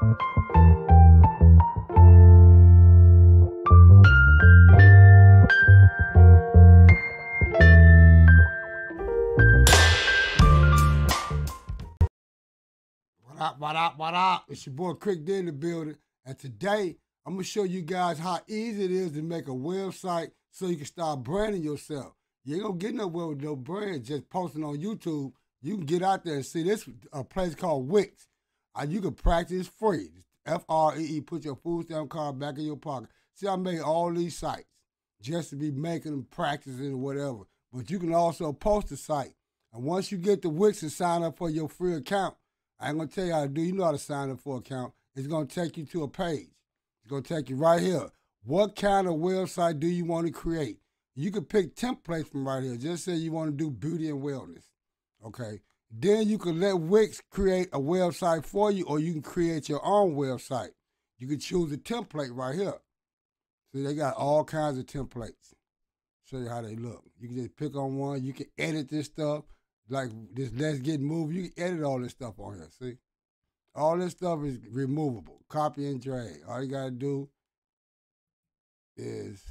What up, what up, what up? It's your boy Crick D in the building. And today, I'm going to show you guys how easy it is to make a website so you can start branding yourself. You ain't going to get nowhere with no brand just posting on YouTube. You can get out there and see this a place called Wix. Uh, you can practice free. F R E E, put your food stamp card back in your pocket. See, I made all these sites just to be making them practicing whatever. But you can also post a site. And once you get the Wix and sign up for your free account, I ain't gonna tell you how to do. You know how to sign up for account. It's gonna take you to a page. It's gonna take you right here. What kind of website do you want to create? You can pick templates from right here. Just say you want to do beauty and wellness. Okay. Then you can let Wix create a website for you, or you can create your own website. You can choose a template right here. See, they got all kinds of templates. Show you how they look. You can just pick on one. You can edit this stuff like this let's get moved. You can edit all this stuff on here. See? All this stuff is removable. Copy and drag. All you gotta do is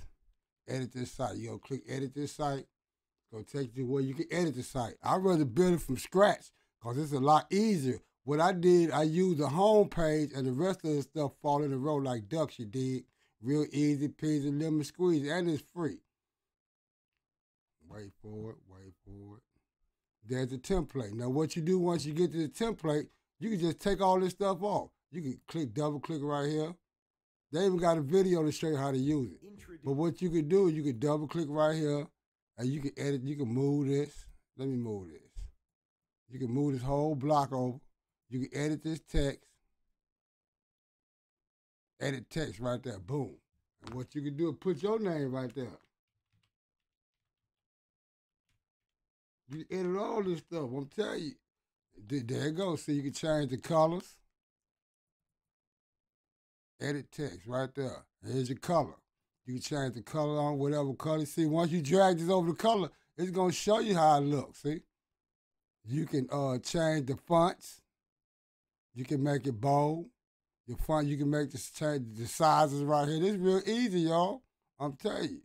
edit this site. You go click edit this site. Go take you to where you can edit the site. I'd rather build it from scratch because it's a lot easier. What I did, I used the home page and the rest of the stuff fall in a row like ducks you did. Real easy peasy, lemon squeeze, and it's free. Wait for it, wait for it there's a template. Now, what you do once you get to the template, you can just take all this stuff off. You can click, double click right here. They even got a video to show you how to use it. But what you can do, you can double click right here, you can edit. You can move this. Let me move this. You can move this whole block over. You can edit this text. Edit text right there. Boom. And what you can do is put your name right there. You edit all this stuff. I'm telling you. There you go. See, you can change the colors. Edit text right there. Here's your color. You can change the color on whatever color. See, once you drag this over the color, it's gonna show you how it looks. See, you can uh, change the fonts. You can make it bold. Your font, you can make this change the sizes right here. This is real easy, y'all. I'm telling you.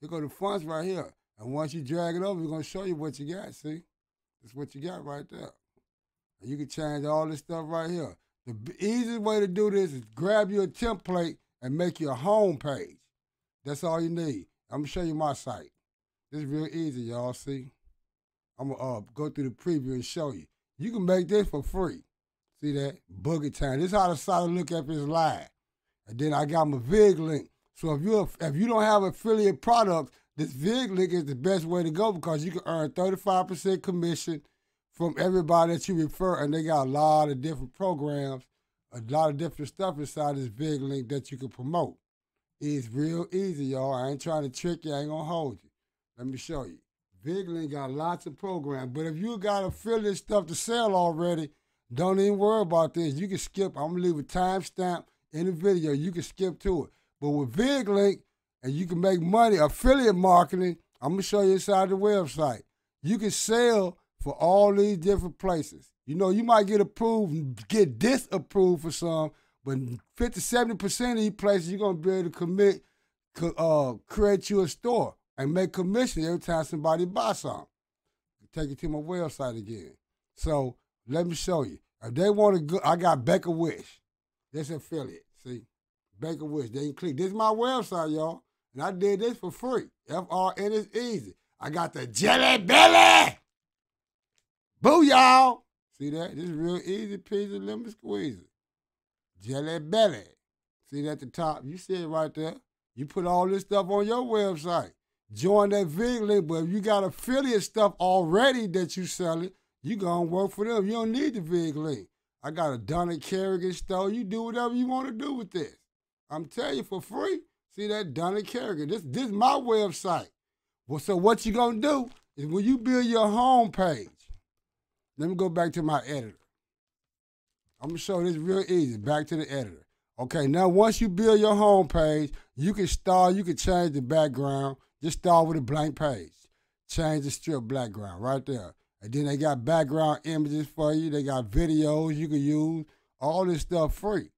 You go to fonts right here. And once you drag it over, we're gonna show you what you got. See, that's what you got right there. And you can change all this stuff right here. The easiest way to do this is grab your template and make your home page. That's all you need. I'm gonna show you my site. This is real easy, y'all. See, I'm gonna uh, go through the preview and show you. You can make this for free. See that? Boogie Tyme. This is how the site look at this live. And then I got my VIG link. So if you if you don't have affiliate products, this VIG link is the best way to go because you can earn 35% commission from everybody that you refer, and they got a lot of different programs, a lot of different stuff inside this VIG link that you can promote. It's real easy, y'all. I ain't trying to trick you. I ain't gonna hold you. Let me show you. VigLink got lots of programs, but if you got affiliate stuff to sell already, don't even worry about this. You can skip. I'm gonna leave a timestamp in the video. You can skip to it. But with VIG link, and you can make money affiliate marketing. I'm gonna show you inside the website. You can sell for all these different places. You know, you might get approved get disapproved for some, but 50, 70% of these places you're gonna be able to commit, uh, create you a store and make commission every time somebody buys something. Take it to my website again. So let me show you. If they want to go, I got Baker Wish. This affiliate. See, Baker Wish. They can click. This is my website, y'all. And I did this for free. FRN is easy. I got the jelly belly. Boo, y'all. See that? This is real easy peasy lemon squeezy. Jelly belly. See that at the top? You see it right there. You put all this stuff on your website. Join that VIG link, but if you got affiliate stuff already that you selling, you gonna work for them. You don't need the VIG link. I got a Donna Kerrigan store. You do whatever you want to do with this. I'm telling you for free. See that Donna Kerrigan. This this is my website. Well, so what you gonna do is when you build your home page, let me go back to my editor. I'm gonna show this real easy. Back to the editor. Okay, now once you build your home page, you can start, you can change the background. Just start with a blank page. Change the strip background right there. And then they got background images for you. They got videos you can use. All this stuff free.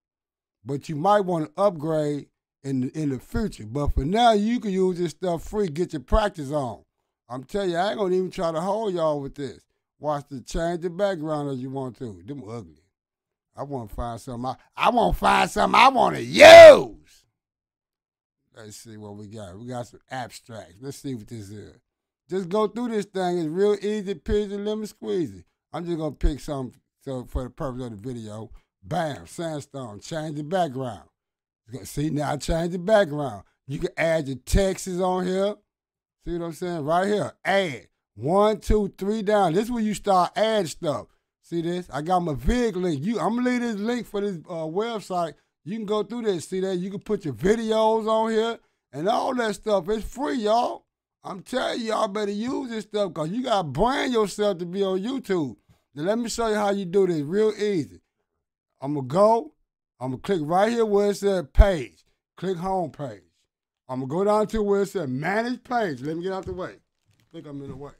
but you might want to upgrade in the, in the future. But for now, you can use this stuff free, get your practice on. I'm telling you, I ain't gonna even try to hold y'all with this. Watch the change the background as you want to. Them ugly. I want to find something. I, I want to find something I want to use. Let's see what we got. We got some abstracts. Let's see what this is. Just go through this thing. It's real easy, peasy, lemon squeezy. I'm just gonna pick some so for the purpose of the video. Bam, sandstone. Change the background. See now, I changed the background. You can add your texts on here. See what I'm saying? Right here, add one, two, three down. This is where you start adding stuff. See this? I got my VIG link. You, I'm gonna leave this link for this uh, website. You can go through this. See that? You can put your videos on here and all that stuff. It's free, y'all. I'm telling you, y'all better use this stuff because you got to brand yourself to be on YouTube. Now, let me show you how you do this real easy. I'm going to go. I'm going to click right here where it says page. Click home page. I'm going to go down to where it says manage page. Let me get out the way. I think I'm in the way.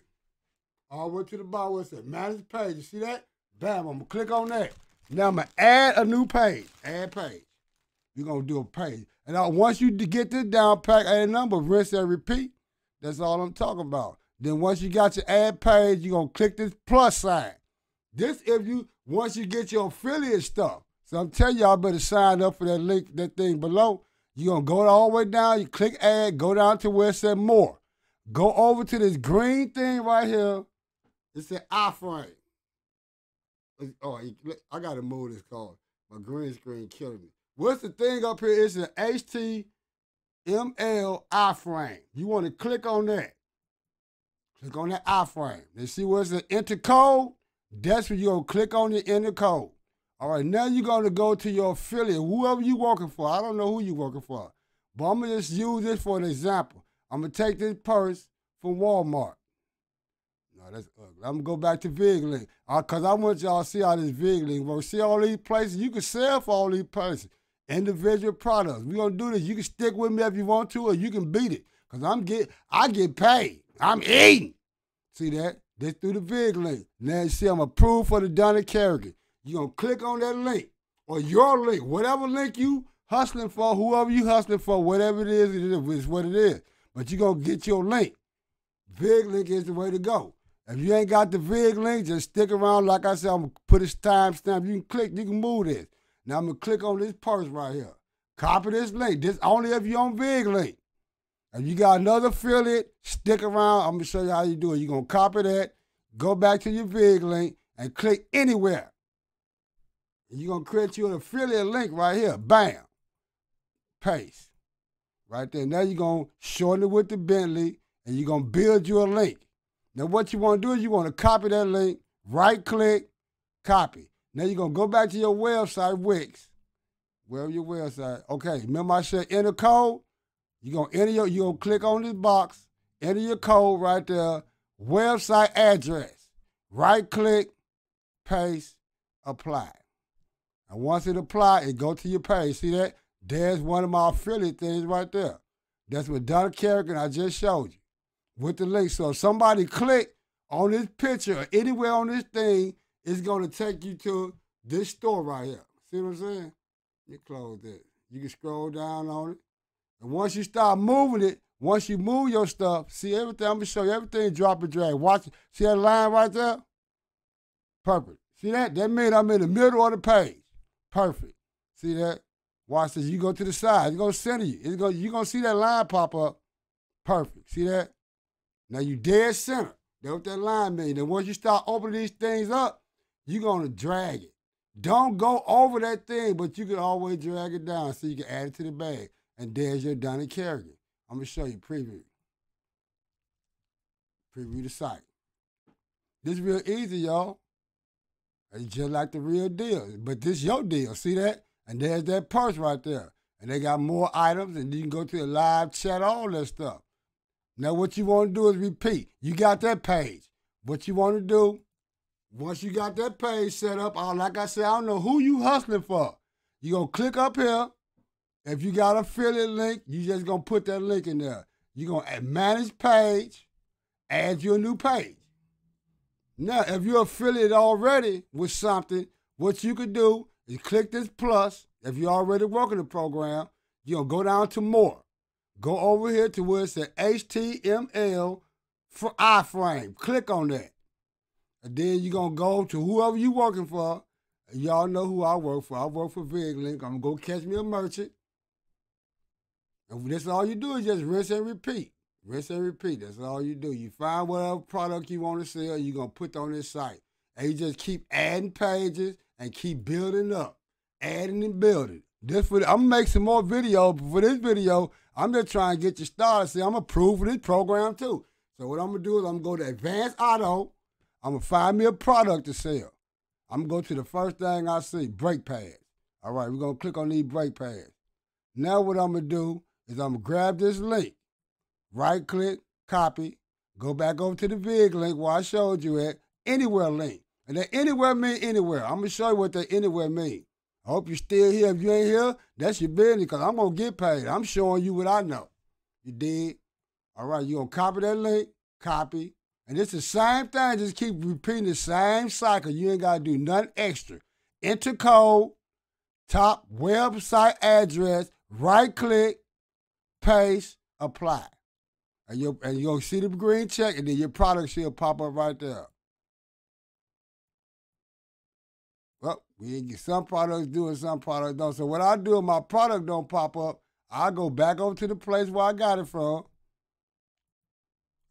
All the way to the bottom where it says manage page. You see that? Bam, I'm to click on that. Now I'm to add a new page. Add page. You're to do a page. And now once you get this down, pack a number, rinse and repeat. That's all I'm talking about. Then once you got your ad page, you're gonna click this plus sign. This if you once you get your affiliate stuff. So I'm telling y'all better sign up for that link, that thing below. You're gonna go all the way down, you click add, go down to where it said more. Go over to this green thing right here. It said iframe. Oh, I gotta move this card. My green screen killing me. What's the thing up here? It's an HT ML iframe. You want to click on that. Click on that iframe. Then see where's the enter code? That's where you're to click on the enter code. All right, now you're going to go to your affiliate, whoever you're working for. I don't know who you're working for, but I'm to just use this for an example. I'm going to take this purse from Walmart. No, that's ugly. I'm to go back to because uh, I want y'all to see how this VigLink works. See all these places? You can sell for all these places individual products. We're gonna do this. You can stick with me if you want to, or you can beat it. Cause I'm get I get paid. I'm eating. See that? This through the VigLink. Now you see I'm approved for the Donna Kerrigan. You're gonna click on that link or your link, whatever link you hustling for, whoever you hustling for, whatever it is, it is what it is. But you're gonna get your link. VigLink is the way to go. If you ain't got the VigLink, just stick around. Like I said, I'm gonna put this timestamp. You can click, you can move this. Now I'm gonna click on this purse right here. Copy this link. This only if you on Vig link. If you got another affiliate, stick around. I'm gonna show you how you do it. You're gonna copy that, go back to your Vig link, and click anywhere. And you're gonna create you an affiliate link right here. Bam. Paste. Right there. Now you're gonna shorten it with the Bitly and you're gonna build you a link. Now what you wanna do is you wanna copy that link, right click, copy. Now you're gonna go back to your website, Wix. Wherever your website. Okay, remember I said enter code? You're gonna enter your, you're gonna click on this box, enter your code right there, website address. Right click, paste, apply. And once it apply, it go to your page. See that? There's one of my affiliate things right there. That's what Donna Kerrigan I just showed you with the link. So if somebody click on this picture or anywhere on this thing, it's going to take you to this store right here. See what I'm saying? You close it. You can scroll down on it. And once you start moving it, once you move your stuff, see everything, I'm to show you everything drop and drag. Watch it. See that line right there? Perfect. See that? That means I'm in the middle of the page. Perfect. See that? Watch this. You go to the side. It's to center you. It's going, you're to see that line pop up. Perfect. See that? Now you dead center. That's what that line means. And once you start opening these things up, you're going to drag it. Don't go over that thing, but you can always drag it down so you can add it to the bag. And there's your Donna Kerrigan. I'm to show you preview. Preview the site. This is real easy, y'all. It's just like the real deal. But this your deal. See that? And there's that purse right there. And they got more items, and you can go to the live chat, all that stuff. Now, what you want to do is repeat. You got that page. What you want to do once you got that page set up, like I said, I don't know who you hustling for. You gonna click up here. If you got an affiliate link, you just gonna put that link in there. you gonna add manage page, add your new page. Now, if you're affiliate already with something, what you could do is click this plus. If you're already working the program, you're going to go down to more. Go over here to where it says HTML for iframe. Click on that. And then you're going to go to whoever you're working for. Y'all know who I work for. I work for VigLink. I'm going to go catch me a merchant. And that's all you do is just rinse and repeat. Rinse and repeat. That's all you do. You find whatever product you want to sell, you're going to put on this site. And you just keep adding pages and keep building up, adding and building. This for I'm gonna make some more videos, but for this video, I'm just trying to get you started. See, I'm approved for this program too. So what I'm gonna do is I'm gonna go to Advanced Auto. I'm gonna find me a product to sell. I'm gonna go to the first thing I see, brake pads. All right, we're gonna click on these brake pads. Now what I'm gonna do is I'm gonna grab this link, right click, copy, go back over to the VigLink where I showed you at, anywhere link. And that anywhere mean anywhere. I'm gonna show you what that anywhere mean. I hope you're still here. If you ain't here, that's your business because I'm gonna get paid. I'm showing you what I know. You did? All right, you're gonna copy that link, copy. And it's the same thing, just keep repeating the same cycle. You ain't gotta do nothing extra. Enter code, top website address, right click, paste, apply. And you and you'll see the green check, and then your product should pop up right there. We some products do and some products don't. So what I do if my product don't pop up, I go back over to the place where I got it from.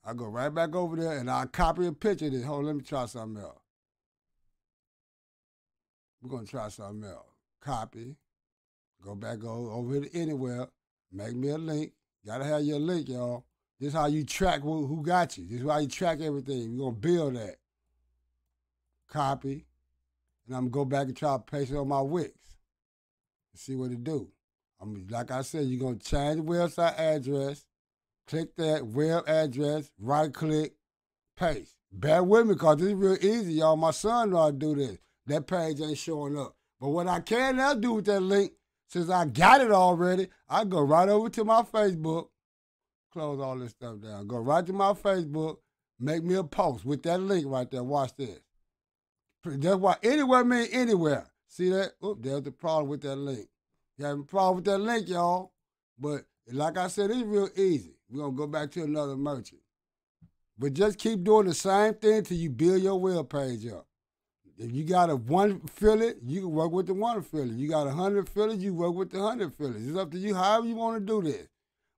I go right back over there and I copy a picture of this. Hold, let me try something else. We're gonna try something else. Copy. Go back over, over to anywhere. Make me a link. Gotta have your link, y'all. This is how you track who, who got you. This is how you track everything. We're gonna build that. Copy and I'm gonna go back and try to paste it on my Wix and see what it do. I mean, like I said, you're gonna change the website address, click that web address, right click, paste. Bear with me because this is real easy, y'all. My son know how to do this. That page ain't showing up. But what I can now do with that link, since I got it already, I go right over to my Facebook, close all this stuff down, go right to my Facebook, make me a post with that link right there. Watch this. That's why anywhere mean anywhere. See that? Oop, there's the problem with that link. You have a problem with that link, y'all. But like I said, it's real easy. We're gonna go back to another merchant. But just keep doing the same thing till you build your web page up. If you got a one affiliate, you can work with the one affiliate. You got a hundred affiliates, you work with the hundred affiliates. It's up to you however you want to do this.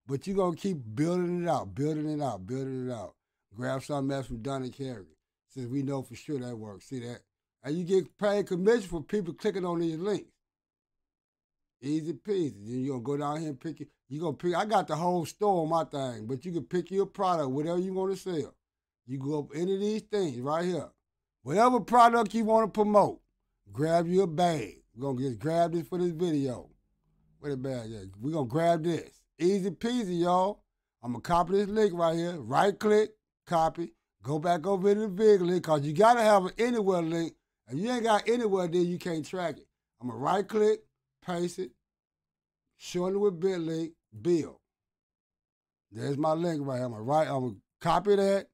But you're gonna keep building it out, building it out, building it out. Grab something else from Dunning Kerrigan. Since we know for sure that works. See that? And you get paid commission for people clicking on these links. Easy peasy. Then you're gonna go down here and pick it. You gonna pick. I got the whole store on my thing, but you can pick your product, whatever you want to sell. You go up any of these things right here. Whatever product you want to promote, grab your bag. We're gonna just grab this for this video. Where the bag at? We're gonna grab this. Easy peasy, y'all. I'm gonna copy this link right here. Right click, copy. Go back over to the VigLink, cause you gotta have an anywhere link if you ain't got anywhere there, you can't track it. I'm gonna right click, paste it, shorten it with bit link, build. There's my link right here. I'm gonna right, I'm gonna copy that,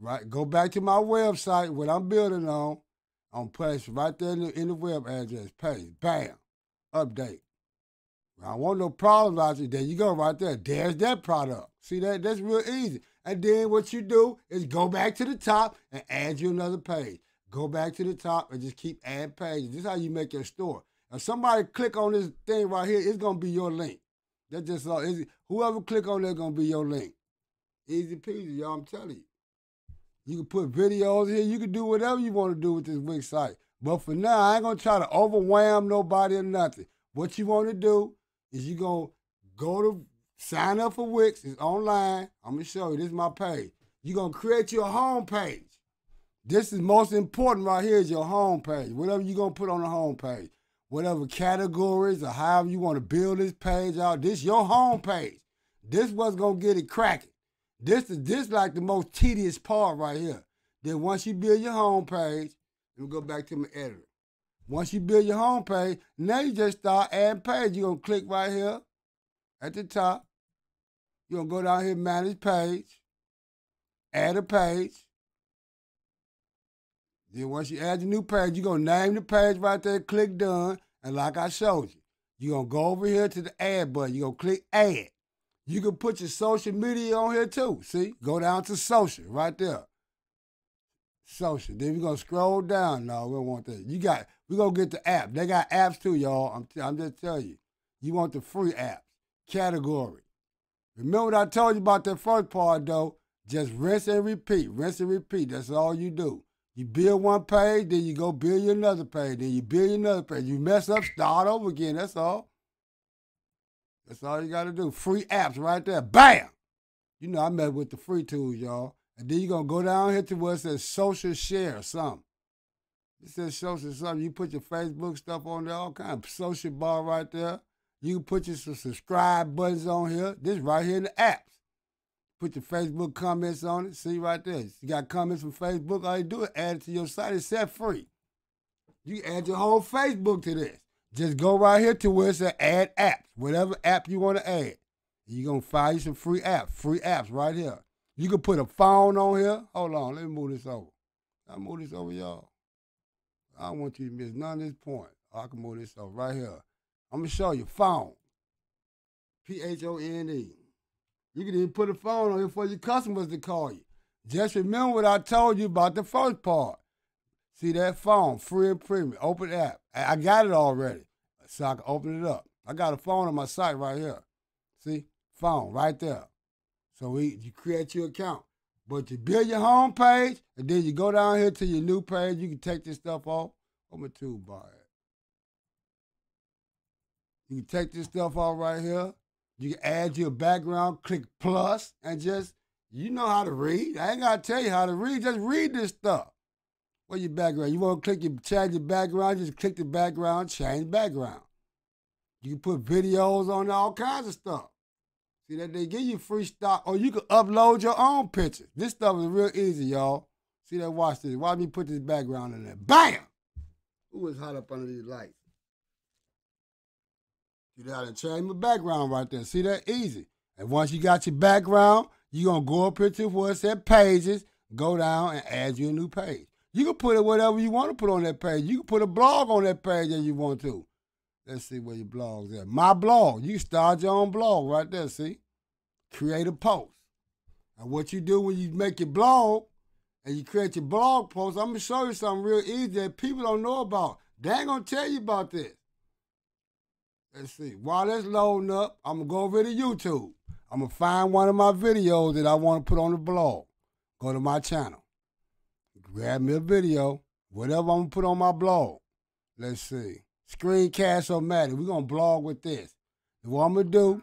right, go back to my website, what I'm building on. I'm place right there in the, in the web address, paste, bam, update. I want no problems out there. There you go, right there. There's that product. See that? That's real easy. And then what you do is go back to the top and add you another page. Go back to the top and just keep adding pages. This is how you make your store. If somebody click on this thing right here, it's gonna be your link. That's just all. Whoever click on it, gonna be your link. Easy peasy, y'all. I'm telling you. You can put videos here. You can do whatever you want to do with this Wix site. But for now, I ain't gonna try to overwhelm nobody or nothing. What you want to do is you gonna go to sign up for Wix. It's online. I'm gonna show you. This is my page. You're gonna create your home page. This is most important right here is your home page. Whatever you're gonna put on the home page. Whatever categories or however you want to build this page out. This your home page. This what's gonna get it cracking. This is this like the most tedious part right here. Then once you build your home page, let me go back to my editor. Once you build your home page, now you just start adding pages. You're gonna click right here at the top. You're gonna go down here, manage page, add a page. Then once you add your new page, you're gonna name the page right there, click done, And like I showed you, you're going to go over here to the add button. You're going to click add. You can put your social media on here too. See? Go down to social right there. Social. Then we're going to scroll down. No, we don't want that. You got, we're going to get the app. They got apps too, y'all. I'm, I'm just telling you. You want the free apps. Category. Remember what I told you about that first part, though? Just rinse and repeat. Rinse and repeat. That's all you do. You build one page, then you go build you another page, then you build another page. You mess up, start over again. That's all. That's all you got to do. Free apps right there. Bam! You know, I met with the free tools, y'all. And then you're going to go down here to where it says social share something. It says social something. You put your Facebook stuff on there, all kind of social bar right there. You can put your subscribe buttons on here. This right here in the apps. Put your Facebook comments on it. See right there. You got comments from Facebook. All you do is add it to your site. It's set free. You add your whole Facebook to this. Just go right here to where it says add apps. Whatever app you want to add. You're going to find you some free apps. Free apps right here. You can put a phone on here. Hold on. Let me move this over. I move this over, y'all. I don't want you to miss none of this point. I can move this over right here. I'm going to show you. Phone. P-H-O-N-E. You can even put a phone on here for your customers to call you. Just remember what I told you about the first part. See that phone, free and premium, open app. I got it already, so I can open it up. I got a phone on my site right here. See, phone right there. So we, you create your account. But you build your home page, and then you go down here to your new page. You can take this stuff off. on my toolbar You can take this stuff off right here. You can add your background, click plus, and just, you know how to read. I ain't got to tell you how to read. Just read this stuff. What your background? You want to click your change your background, just click the background, change background. You can put videos on all kinds of stuff. See that they give you free stock, or you can upload your own pictures. This stuff is real easy, y'all. See that? Watch this. Watch me put this background in there. Bam! Who is hot up under these lights? You got to change my background right there. See that? Easy. And once you got your background, you're to go up here to where it said pages, go down and add you a new page. You can put it whatever you want to put on that page. You can put a blog on that page if you want to. Let's see where your blog's at. My blog. You start your own blog right there, see? Create a post. And what you do when you make your blog and you create your blog post, I'm to show you something real easy that people don't know about. They ain't going to tell you about this. Let's see. While that's loading up, I'm to go over to YouTube. I'm to find one of my videos that I want to put on the blog. Go to my channel. Grab me a video, whatever I'm to put on my blog. Let's see. Screencast-O-Matic. We're going to blog with this. And what I'm to do,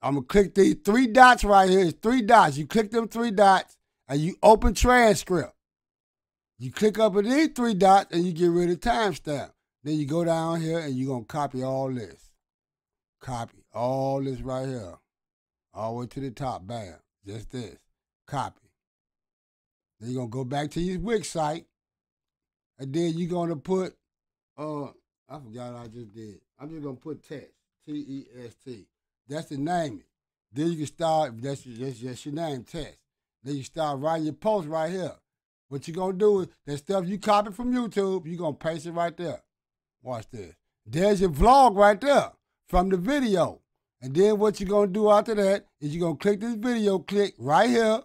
I'm to click these three dots right here. It's three dots. You click them three dots, and you open transcript. You click up at these three dots, and you get rid of timestamp. Then you go down here and you're going to copy all this. Copy all this right here. All the way to the top. Bam. Just this. Copy. Then you're going to go back to your Wix site. And then you're going to put, uh, I forgot I just did. I'm just going to put test. T-E-S-T. That's the name. Then you can start, that's, that's just your name, test. Then you start writing your post right here. What you're going to do is that stuff you copy from YouTube, you're going to paste it right there. Watch this. There's your vlog right there from the video. And then what you're going to do after that is you're going to click this video, click right here,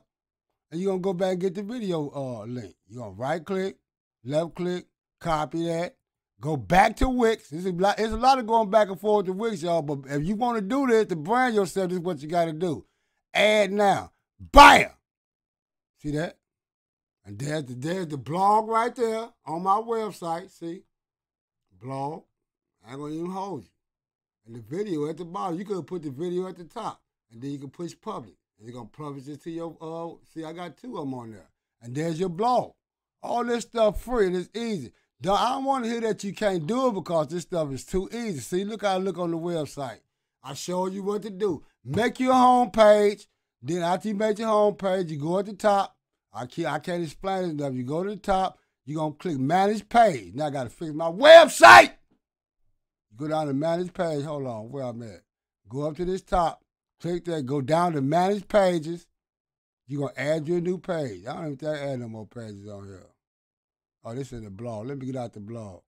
and you're going to go back and get the video uh, link. You're going to right click, left click, copy that, go back to Wix. There's a, lot, there's a lot of going back and forth to Wix, y'all, but if you want to do this to brand yourself, this is what you got to do. Add now. Bam! See that? And there's the, there's the blog right there on my website. See? Blog. I ain't gonna even hold you. And the video at the bottom, you could put the video at the top, and then you can push public, and you're gonna publish it to your. Uh, see, I got two of them on there, and there's your blog. All this stuff free and it's easy. I don't want to hear that you can't do it because this stuff is too easy. See, look how I look on the website. I showed you what to do. Make your home page. Then after you make your home page, you go at the top. I can't, I can't explain it enough. You go to the top. You're going to click Manage Page. Now I got to fix my website. Go down to Manage Page. Hold on, where I'm at. Go up to this top. Click that. Go down to Manage Pages. You're going to add your new page. I don't even think I add no more pages on here. Oh, this is the blog. Let me get out the blog.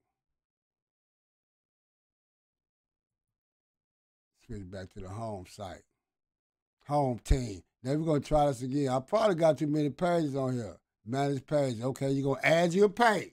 switch back to the home site. Home team. Now we're gonna try this again. I probably got too many pages on here. Manage page. Okay, you're gonna add your page.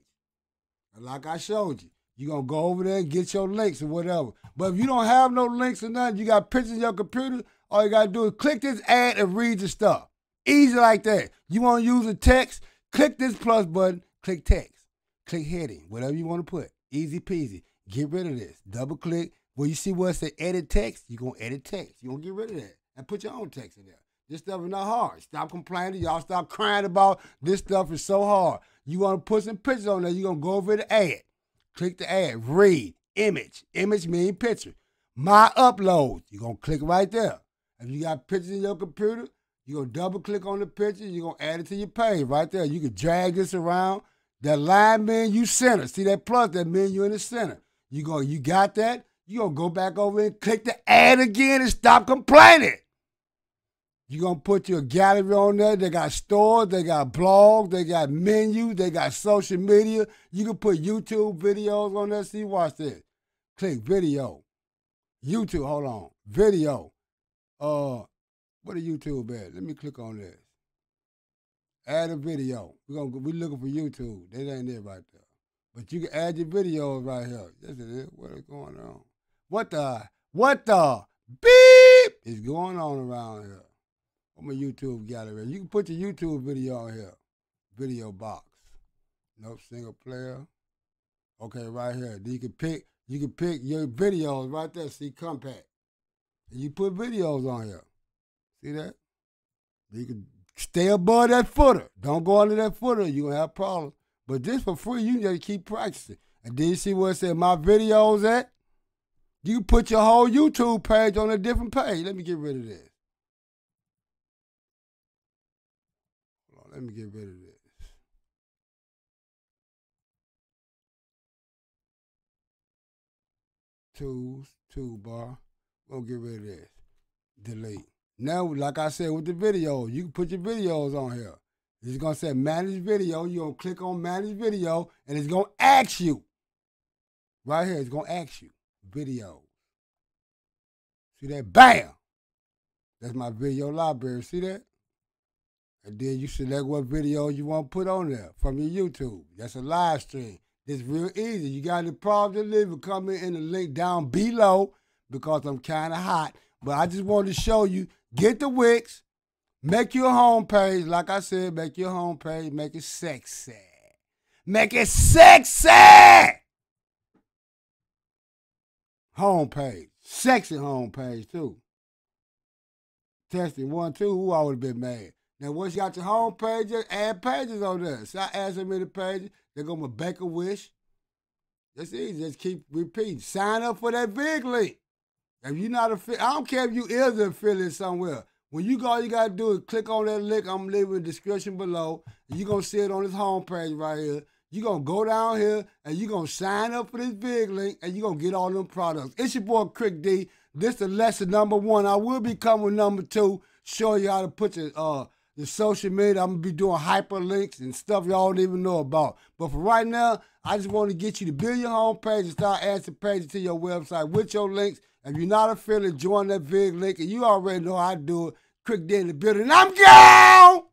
like I showed you. You're gonna go over there and get your links or whatever. But if you don't have no links or nothing, you got pictures in your computer, all you gotta do is click this ad and read the stuff. Easy like that. You wanna use a text, click this plus button, click text, click heading, whatever you wanna put. Easy peasy. Get rid of this. Double click. Where you see where it say edit text, you're gonna edit text. You're gonna get rid of that and put your own text in there. This stuff is not hard. Stop complaining. Y'all stop crying about this stuff is so hard. You want to put some pictures on there, you're going to go over the ad. Click the ad. Read. Image. Image mean picture. My uploads. You're going to click right there. If you got pictures in your computer, you're going to double click on the picture. You're going to add it to your page right there. You can drag this around. That line you center. See that plus, that menu in the center. You go, you got that? You're going to go back over and click the ad again and stop complaining. You're going to put your gallery on there. They got stores, they got blogs, they got menus, they got social media. You can put YouTube videos on there. See, watch this. Click video. YouTube, hold on. Video. Uh, what a YouTube at? Let me click on this. Add a video. We're gonna we looking for YouTube. That ain't it right there. But you can add your videos right here. This is it. What is going on? What the what the beep is going on around here? On my YouTube gallery. You can put your YouTube video on here. Video box. Nope, single player. Okay, right here. You can pick you can pick your videos right there. See compact. And you put videos on here. See that? You can stay above that footer. Don't go under that footer. You're gonna have problems. But this for free, you just keep practicing. And then you see where it said my videos at? You put your whole YouTube page on a different page. Let me get rid of this. Let me get rid of this. Tools, toolbar. We'll get rid of this. Delete. Now, like I said with the video, you can put your videos on here. It's gonna say manage video. You're gonna click on manage video, and it's gonna ask you. Right here, it's gonna ask you videos. See that? Bam! That's my video library. See that? And then you select what video you want to put on there from your YouTube. That's a live stream. It's real easy. You got any problems to leave it, comment in the link down below because I'm kind of hot. But I just wanted to show you, get the Wix, make your home page. Like I said, make your home page, make it sexy. Make it sexy! Home page. Sexy home page, too. Testing one, two, who I would have been mad. Now, once you got your home page, just add pages on there. So I add so many pages, they're going to make a wish. That's easy. Just keep repeating. Sign up for that VigLink. If you're not a, I don't care if you is an affiliate somewhere. When you go, all you gotta do is click on that link. I'm leaving the description below. You're gonna see it on this homepage right here. You're gonna go down here and you're gonna sign up for this VigLink and you're gonna get all them products. It's your boy Crick D. This is lesson number one. I will be coming with number two, show you how to put your uh the social media. I'm gonna be doing hyperlinks and stuff y'all don't even know about. But for right now, I just want to get you to build your home page and start adding pages to your website with your links. If you're not affiliate, join that VigLink, and you already know how to do it. Quick day in the building. I'm gone.